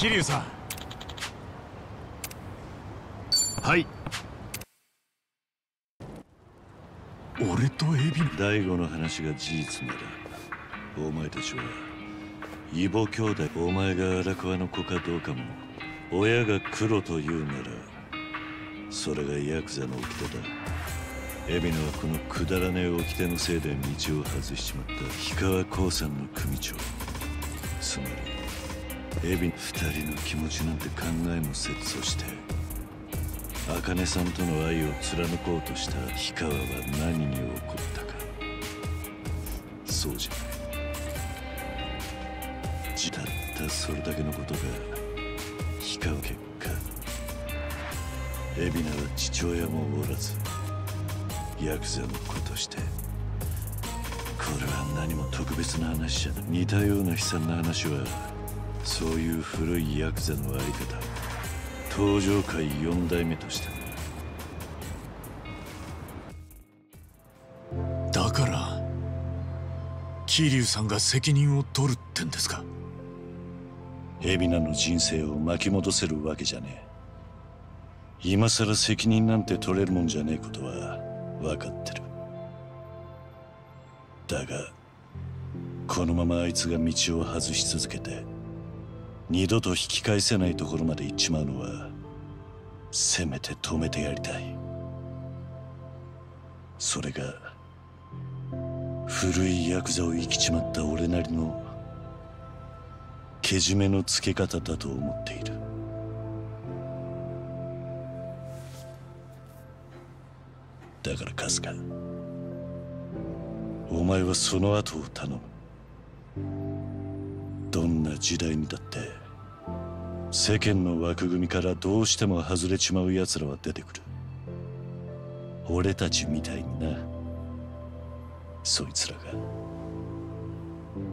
桐生さん。はい。俺とエビ大悟の話が事実ならお前たちは異母兄弟お前が荒川の子かどうかも親が黒と言うならそれがヤクザの掟だ。海老名はこのくだらねえ掟のせいで道を外しちまった氷川興産の組長。つまり海老二人の気持ちなんて考えもせずそして茜さんとの愛を貫こうとした氷川は何に起こったか。そうじゃない。たったそれだけのことが氷川結果。海老名は父親もおらずヤクザの子として。これは何も特別な話じゃない。似たような悲惨な話はそういう古いヤクザのあり方登場界四代目として。だから桐生さんが責任を取るってんですか？海老名の人生を巻き戻せるわけじゃねえ。今さら責任なんて取れるもんじゃねえことは分かってる。だがこのままあいつが道を外し続けて二度と引き返せないところまで行っちまうのはせめて止めてやりたい。それが古いヤクザを生きちまった俺なりのけじめのつけ方だと思っている。だから春日お前はその後を頼む。どんな時代にだって世間の枠組みからどうしても外れちまう奴らは出てくる。俺たちみたいにな。そいつらが。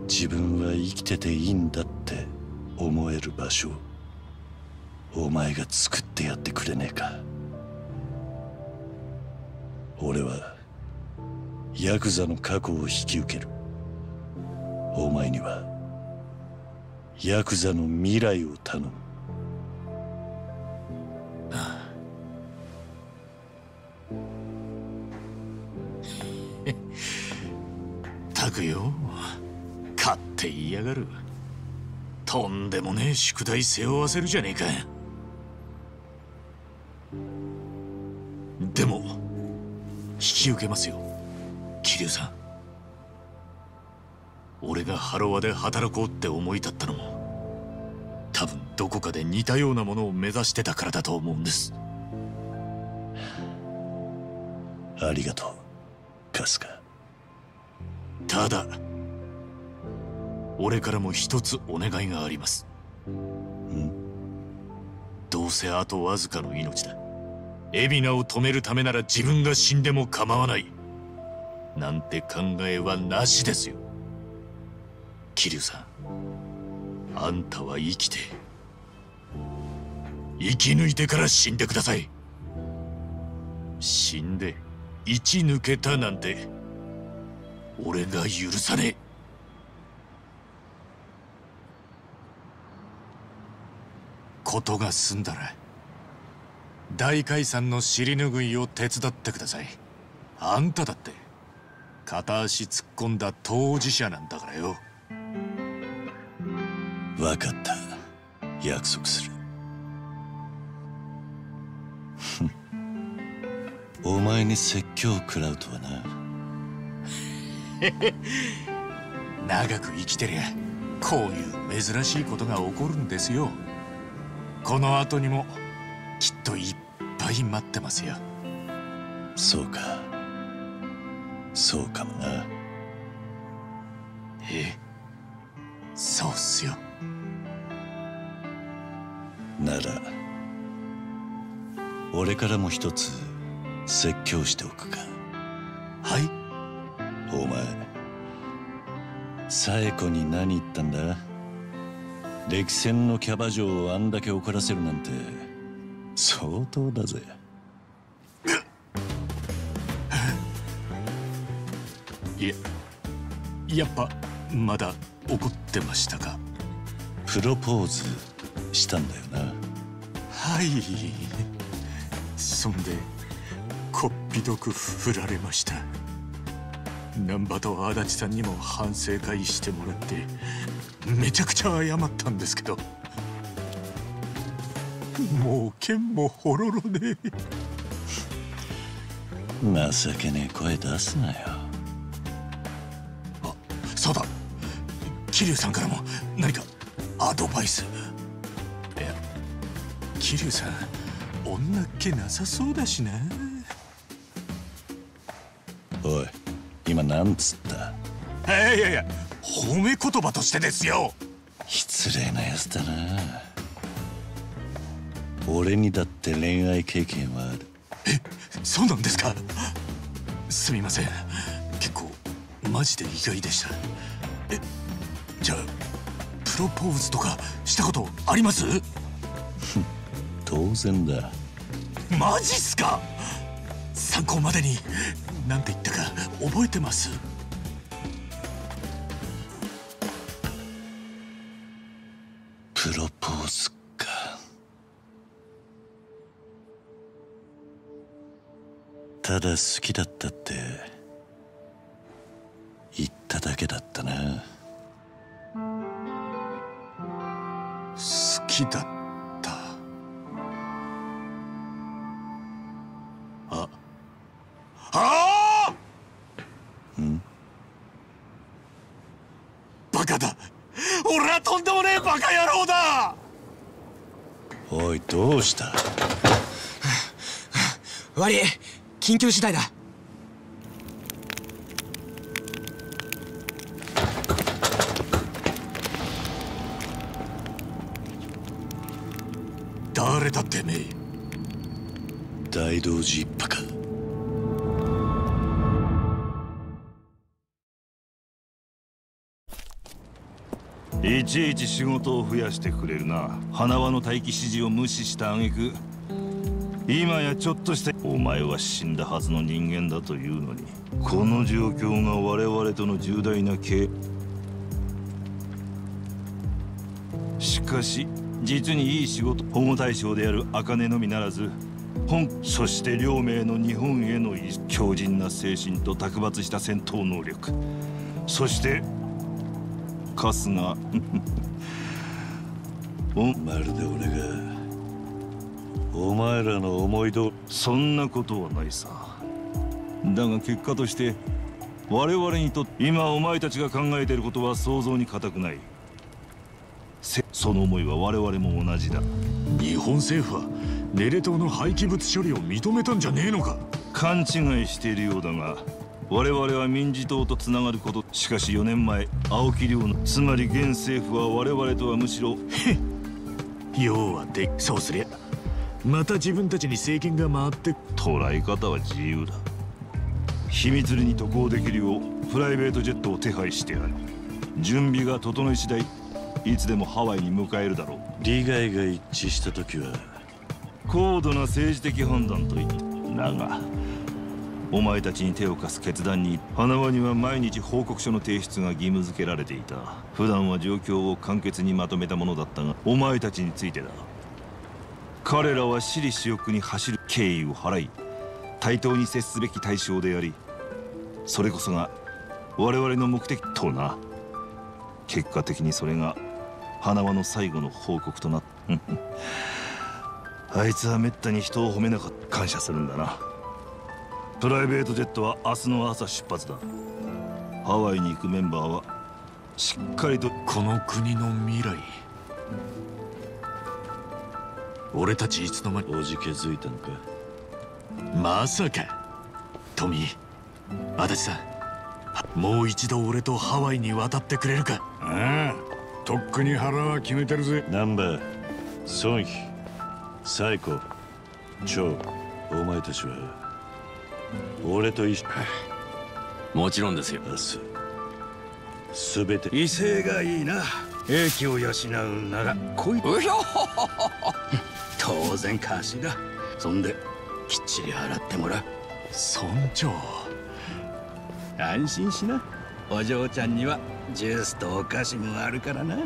自分は生きてていいんだって思える場所を。お前が作ってやってくれねえか。俺はヤクザの過去を引き受ける。お前にはヤクザの未来を頼む。とんでもねえ宿題背負わせるじゃねえか。でも引き受けますよ桐生さん。俺がハロワで働こうって思い立ったのも多分どこかで似たようなものを目指してたからだと思うんです。ありがとう春日ただ俺からも一つお願いがあります。どうせあとわずかの命だ。海老名を止めるためなら自分が死んでも構わない。なんて考えはなしですよ。桐生さんあんたは生きて生き抜いてから死んでください。死んで生き抜けたなんて俺が許さねえことが済んだら大解散の尻拭いを手伝ってください。あんただって片足突っ込んだ当事者なんだからよ。分かった。約束する。お前に説教を食らうとはな。長く生きてりゃこういう珍しいことが起こるんですよこの後にもきっといっぱい待ってますよ。そうか。そうかもな。ええ。そうっすよ。なら俺からも一つ説教しておくか。はい。お前冴子に何言ったんだ？歴戦のキャバ嬢をあんだけ怒らせるなんて相当だぜ。いややっぱまだ怒ってましたか？プロポーズしたんだよな。はい。そんでこっぴどく振られました。難波と足立さんにも反省会してもらってめちゃくちゃ謝ったんですけどもう剣もほろろで。情けねえ声出すなよ。あそうだ。桐生さんからも何かアドバイス。いや。桐生さん女っ気なさそうだしなおい今なんつった？いやいやいや褒め言葉としてですよ。失礼なやつだな。俺にだって恋愛経験はある。えそうなんですか？すみません。結構マジで意外でした。えじゃあプロポーズとかしたことあります？当然だ。マジっすか？参考までに。何て言ったか覚えてます？ただ好きだったって言っただけだったな。好きだった。あ。ああん？バカだ。俺はとんでもねえバカ野郎だ！おいどうした？悪い緊急事態だ。誰だってめえ大道寺一派か。いちいち仕事を増やしてくれるな。花輪の待機指示を無視した挙句今やちょっとしたお前は死んだはずの人間だというのにこの状況が我々との重大な経しかし実にいい仕事保護対象である茜のみならず本そして両名の日本への強靭な精神と卓抜した戦闘能力。そして春日。おまるで俺が。お前らの思い通りそんなことはないさ。だが結果として我々にとって今お前たちが考えていることは想像に難くない。せその思いは我々も同じだ。日本政府はネレ島の廃棄物処理を認めたんじゃねえのか？勘違いしているようだが我々は民事党とつながることしかし4年前青木亮のつまり現政府は我々とはむしろ要 はでそうすりゃまた自分たちに政権が回って捉え方は自由だ。秘密裏に渡航できるようプライベートジェットを手配してある。準備が整い次第いつでもハワイに迎えるだろう。利害が一致した時は高度な政治的判断と言ってだがお前たちに手を貸す決断に花輪には毎日報告書の提出が義務付けられていた。普段は状況を簡潔にまとめたものだったがお前たちについてだ彼らは私利私欲に走る敬意を払い対等に接すべき対象でありそれこそが我々の目的とな。結果的にそれが花輪の最後の報告となった。あいつはめったに人を褒めなかった。感謝するんだな。プライベートジェットは明日の朝出発だ。ハワイに行くメンバーはしっかりとこの国の未来俺たちいつの間におじけづいたのか。まさか。トミー足立さん。もう一度俺とハワイに渡ってくれるか。ああとっくに腹は決めてるぜ。ナンバーソンヒ。サイコチョウお前たちは。俺と一緒。もちろんですよ。明日すべて。威勢がいいな。英気を養うなら来いうひょ当然貸しだそんできっちり払ってもらう。村長安心しな。お嬢ちゃんにはジュースとお菓子もあるからな。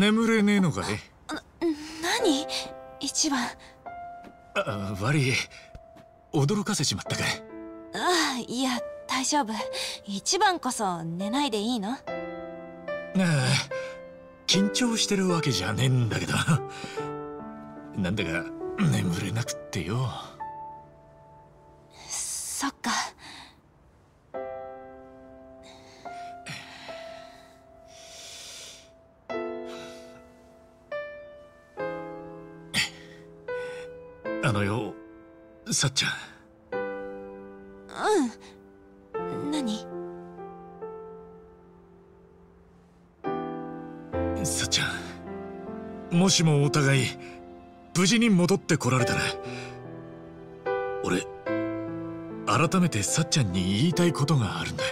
眠れねえのかい？何？一番。あ悪い。驚かせちまったかああいや大丈夫。一番こそ寝ないでいいの？ああ緊張してるわけじゃねえんだけど。なんだか眠れなくってよあのよさっちゃうん。何？んさっちゃんもしもお互い無事に戻ってこられたら俺改めてさっちゃんに言いたいことがあるんだ。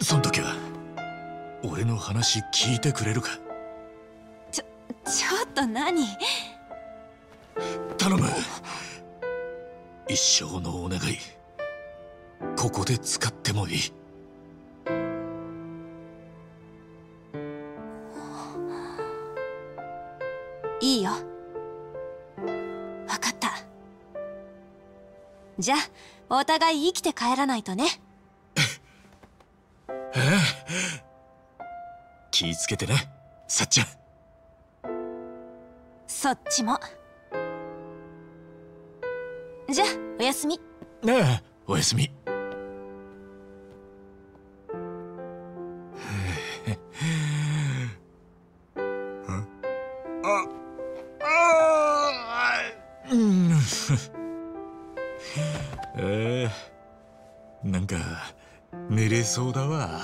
そん時は俺の話聞いてくれるか？ちょっと何？一生のお願い。ここで使ってもいい。いいよ。わかった。じゃあお互い生きて帰らないとね。気ぃつけてなさっちゃんそっちも。じゃあおやすみ。なあおやすみ。ああうんえー、なんか寝れそうだわ。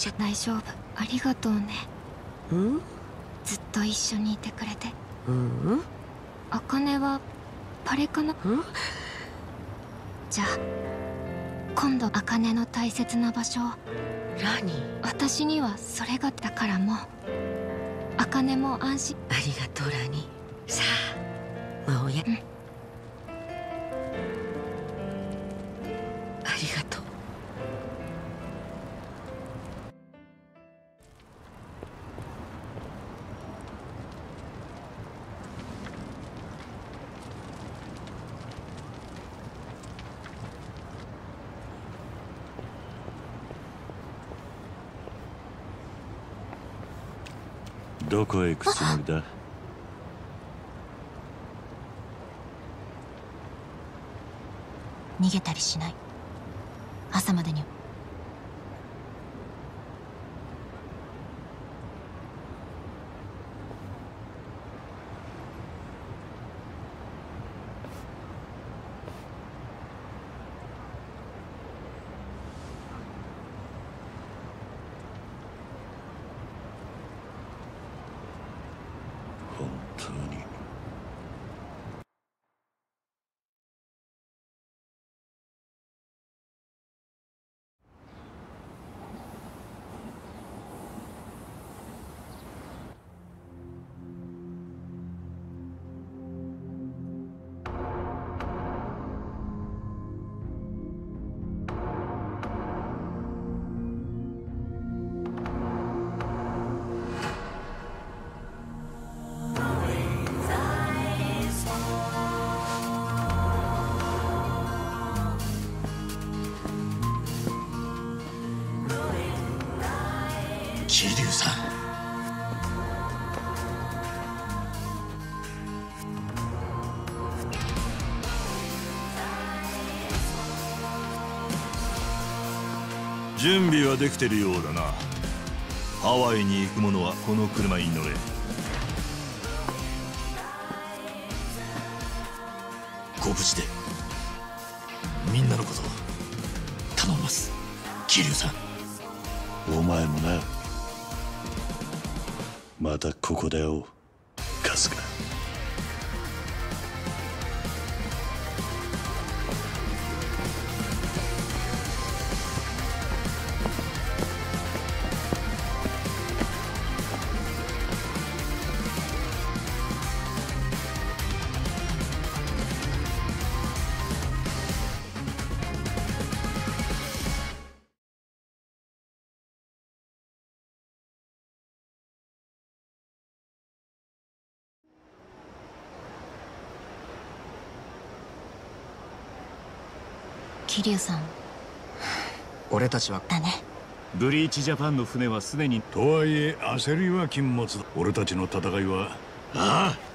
ちゃっ大丈夫。ありがとうね。たうん？ずっと一緒にいてくれて。うん？茜はパレかなうん？じゃあ今度茜の大切な場所を。何？私にはそれがだからもう。茜も安心。ありがとうラニ。さあまあおや、うんだ逃げたりしない準備はできてるようだな。ハワイに行く者はこの車に乗れ。ご無事で。みんなのこと頼みます。桐生さん。お前もな。またここで会桐生さん。俺たちはだね。ブリーチジャパンの船はすでにとはいえ焦りは禁物だ。俺たちの戦いはああ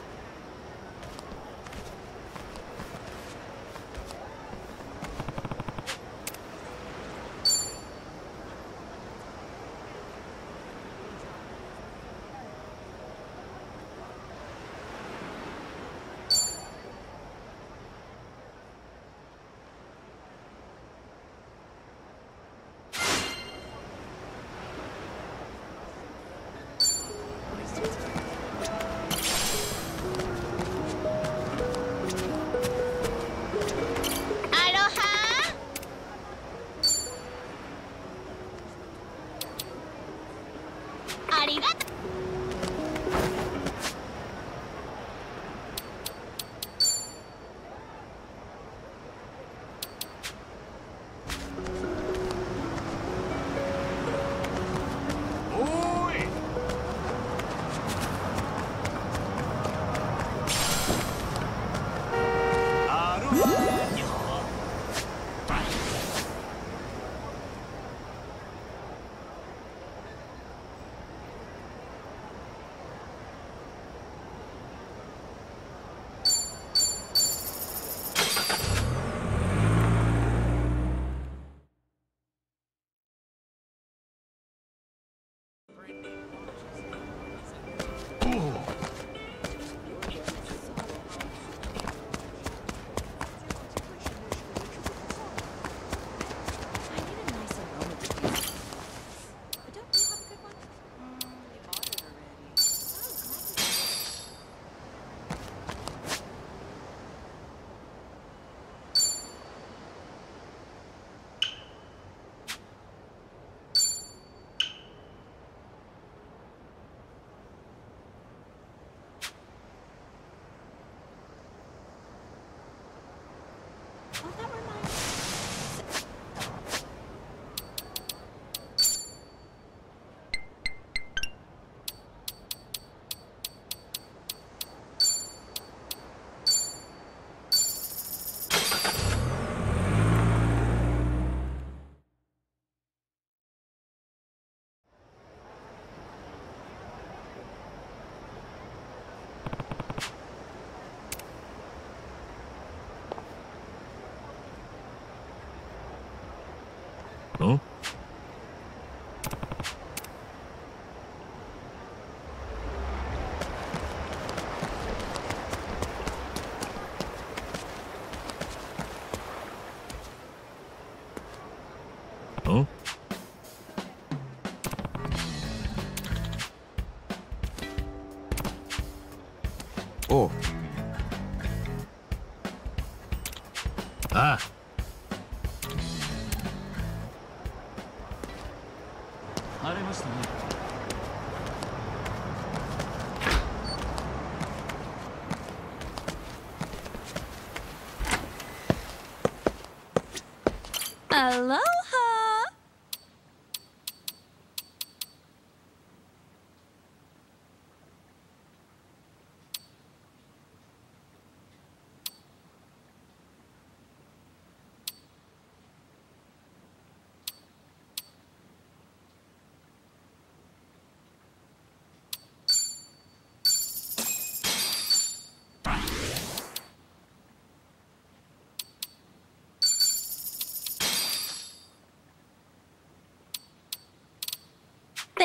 ア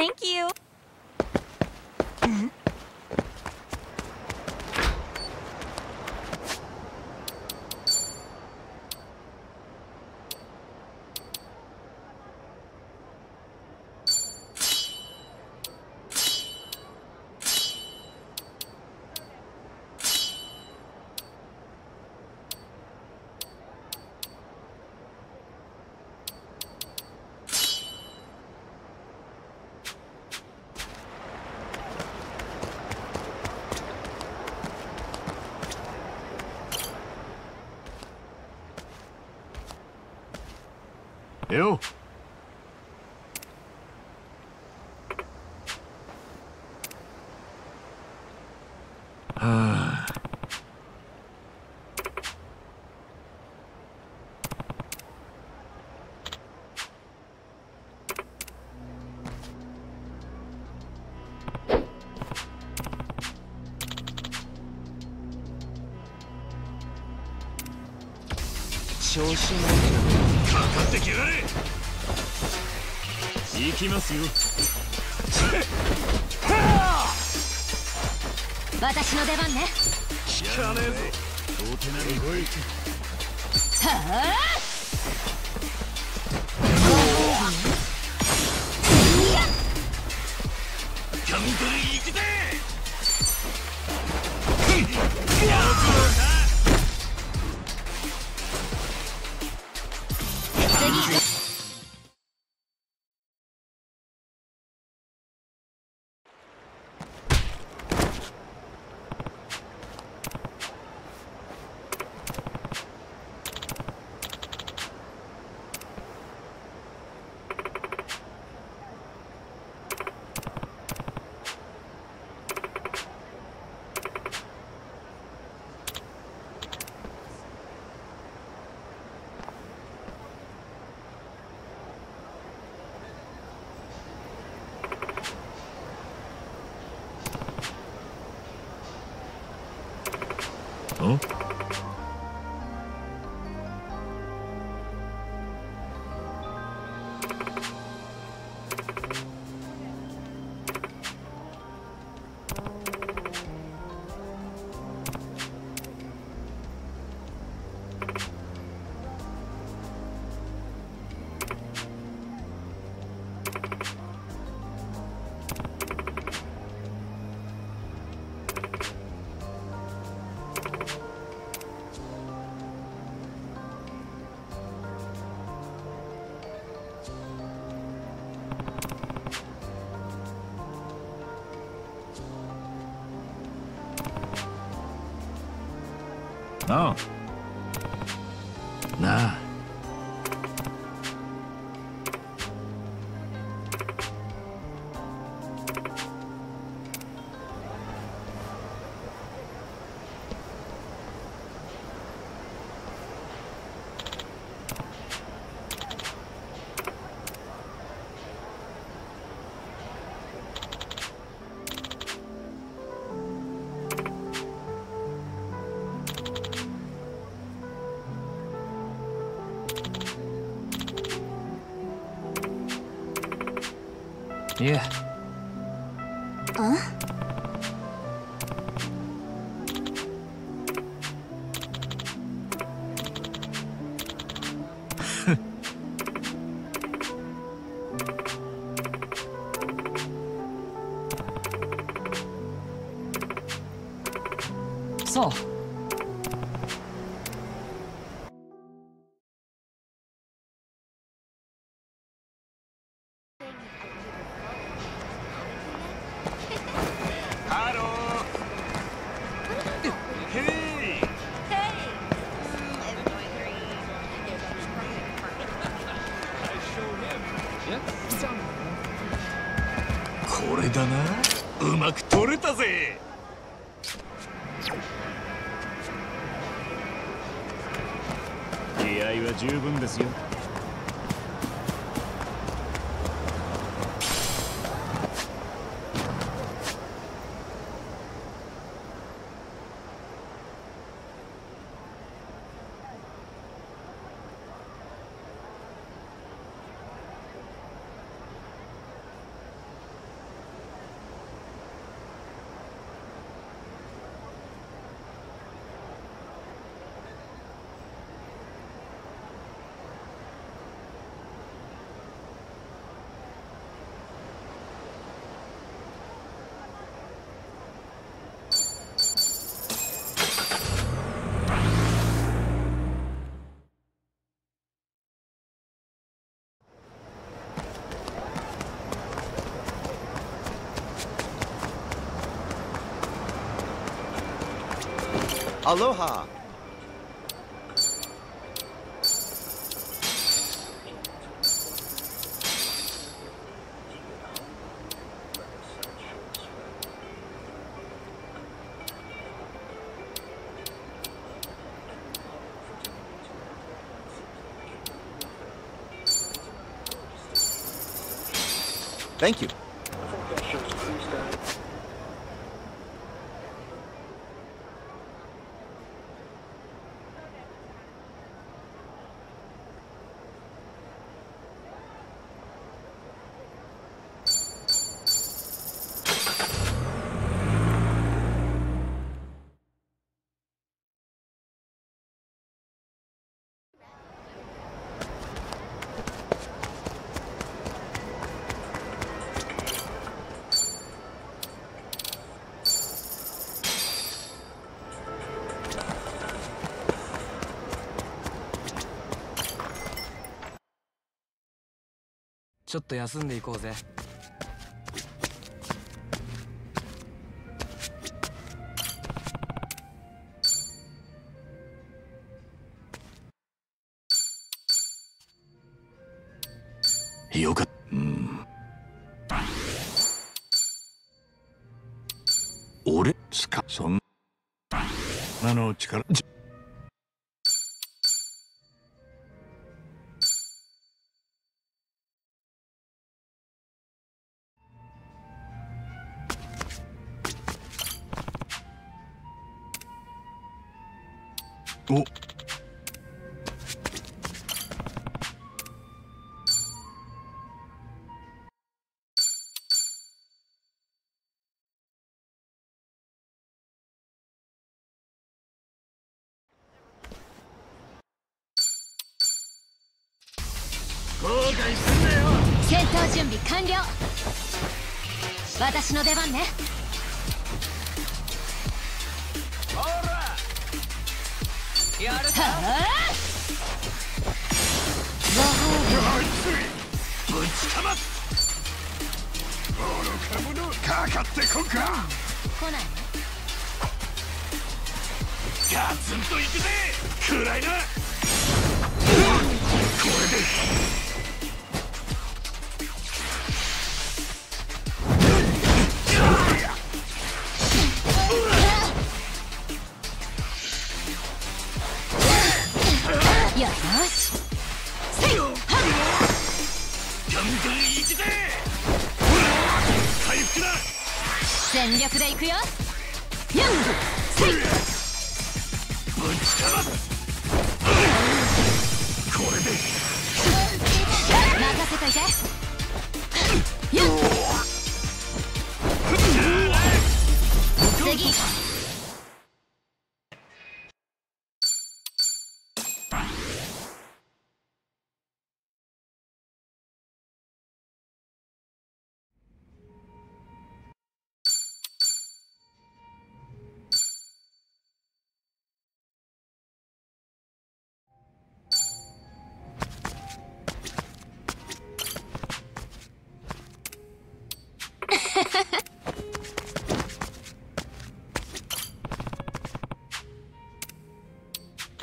Thank you mm-hmm. よ。はあ調子乗かかってきやがれ。行きますよ。私の出番ね。聞かねえぞ。お手なり来いはあ？な Aloha. Thank you. ちょっと休んでいこうぜ。よかったうん。俺スカそんな。の力？じお次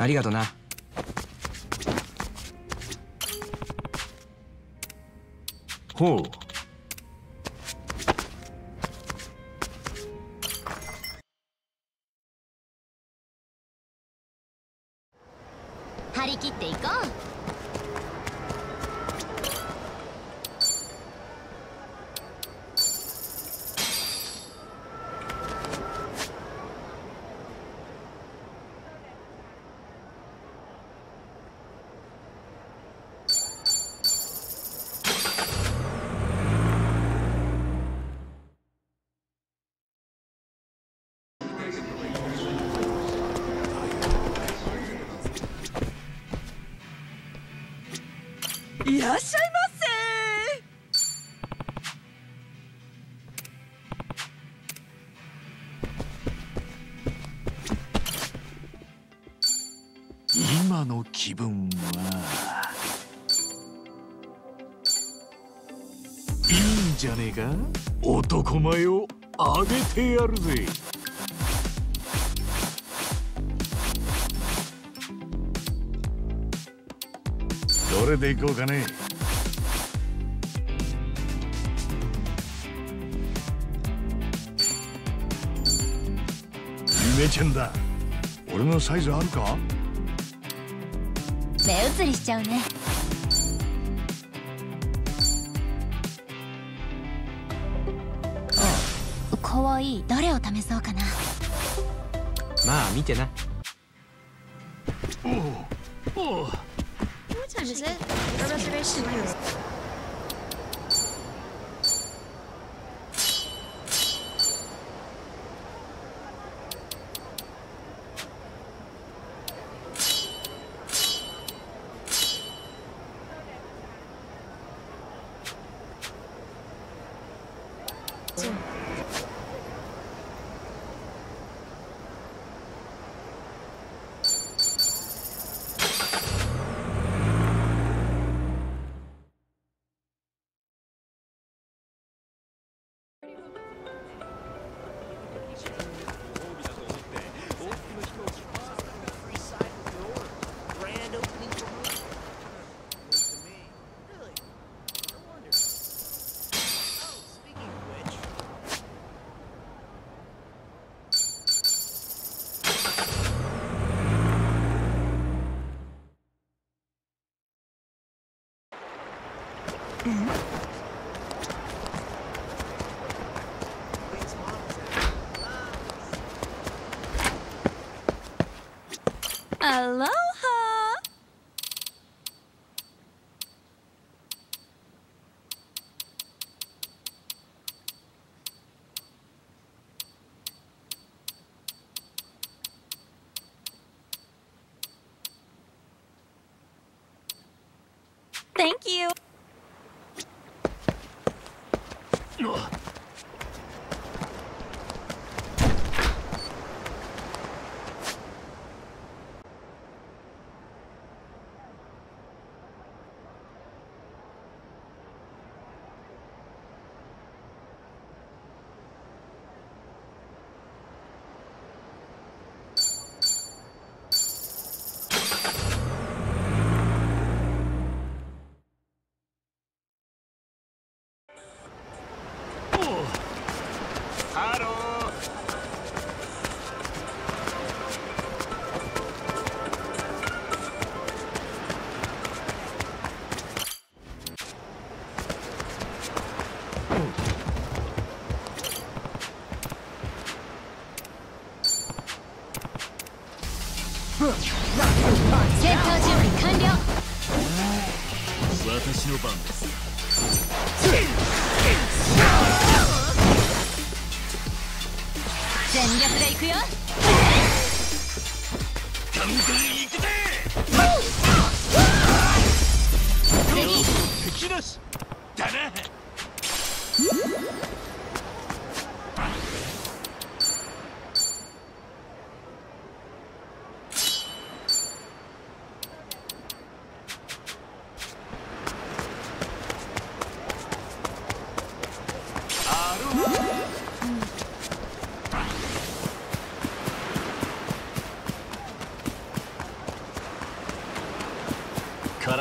ありがとな。ほう。いらっしゃいませ。今の気分は。いいんじゃねえか？男前をあげてやるぜ。れで行こうかね。イメチェンだ。俺のサイズあるか？目移りしちゃうね。かわいい。どれを試そうかな。まあ見てな 맞. Thank you.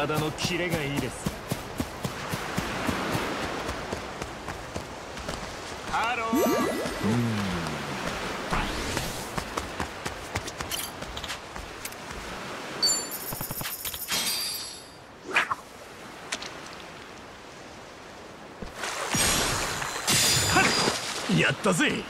体のキレがいいです。ハロー。やったぜ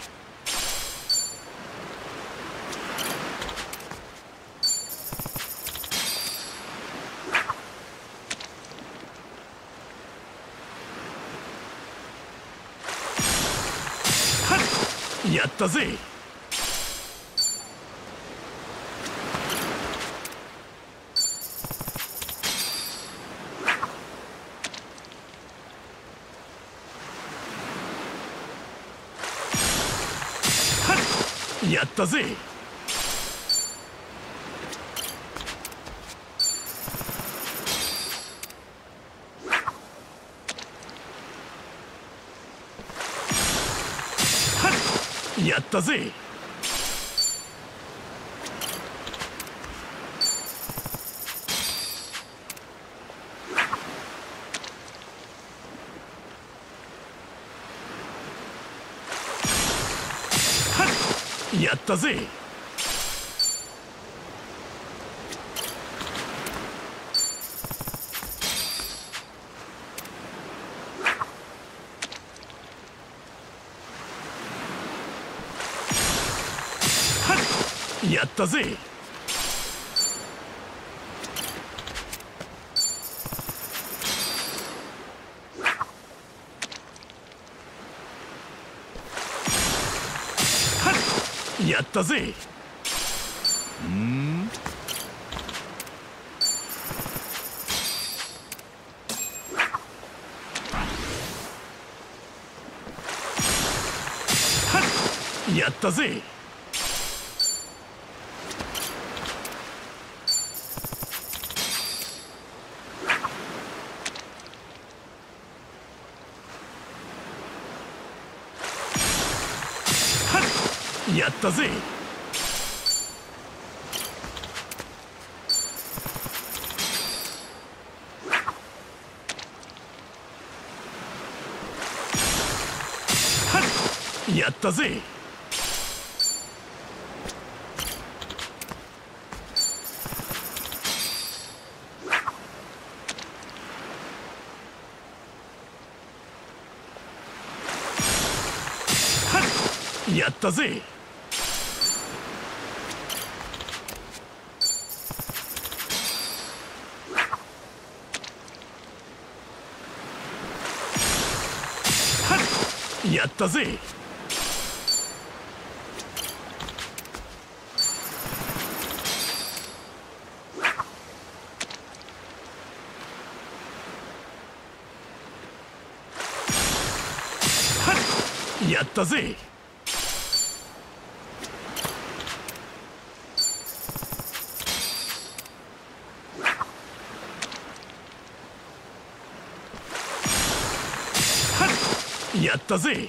やったぜ。やったぜ。やったぜ。やったぜ。やったぜ。やったぜ。うん。やったぜやったぜ。やったぜ。やったぜ。やったぜ。やったぜやったぜ。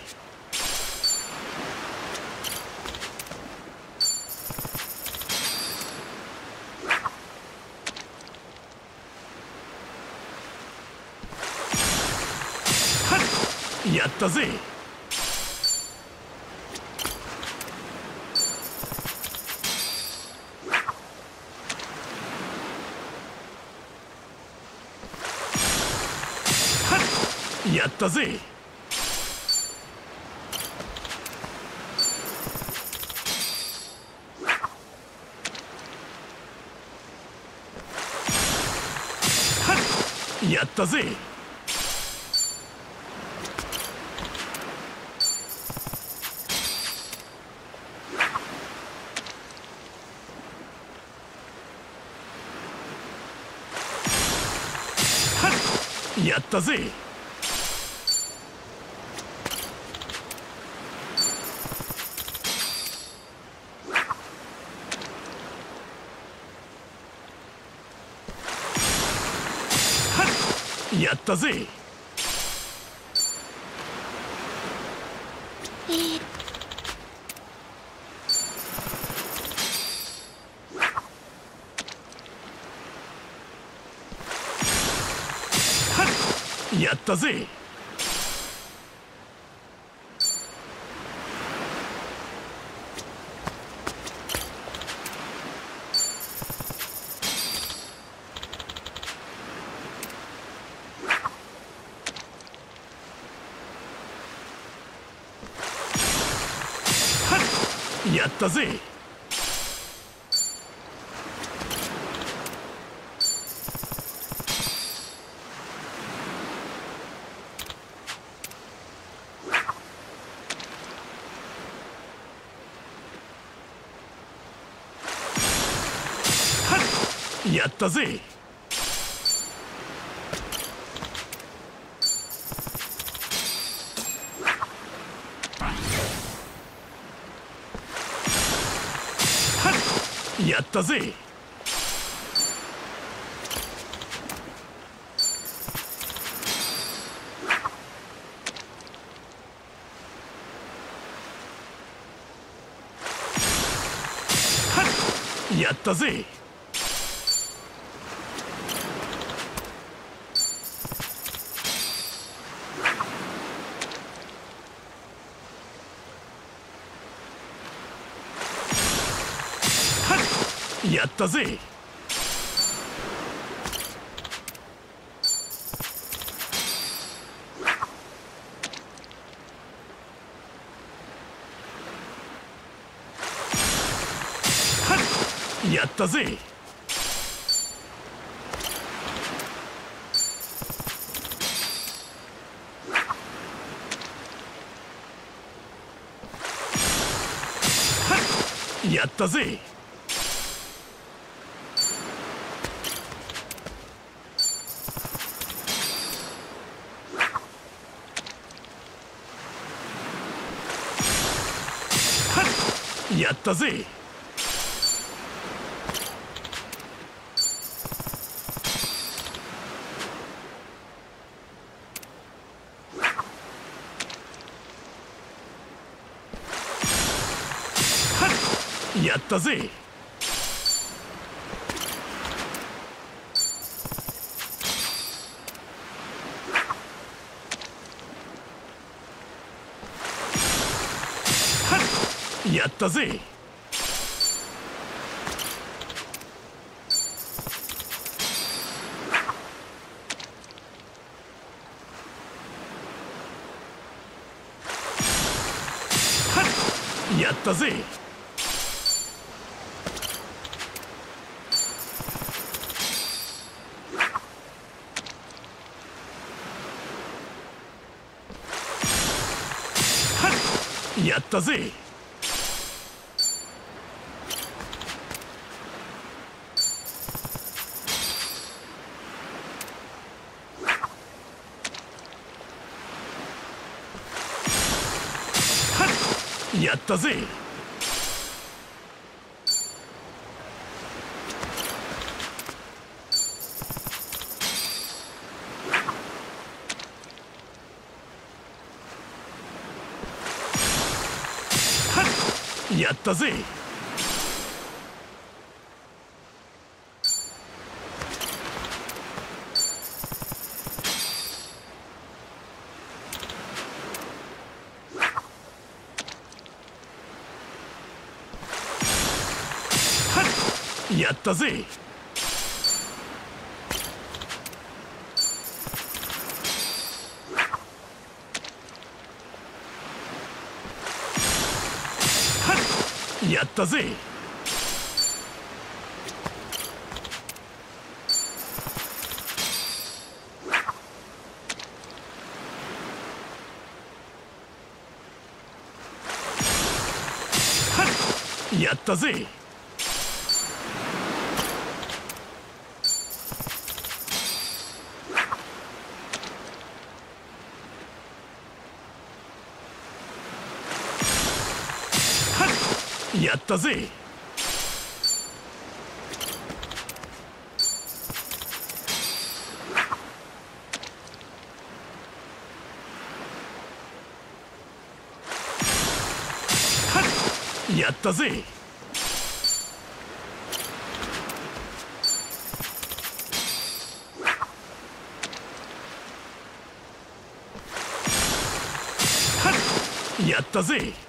やったぜ。やったぜ。やったぜ。やったぜやったぜ。やったぜやったぜ。やったぜ。やったぜ。やったぜ。やったぜ。やったぜ。やったぜ。やったぜ。やったぜ。やったぜ。やったぜ。やったぜ。やったぜ。やったぜ。やったぜ。やったぜ。やったぜ。やったぜ。やったぜ。やったぜ。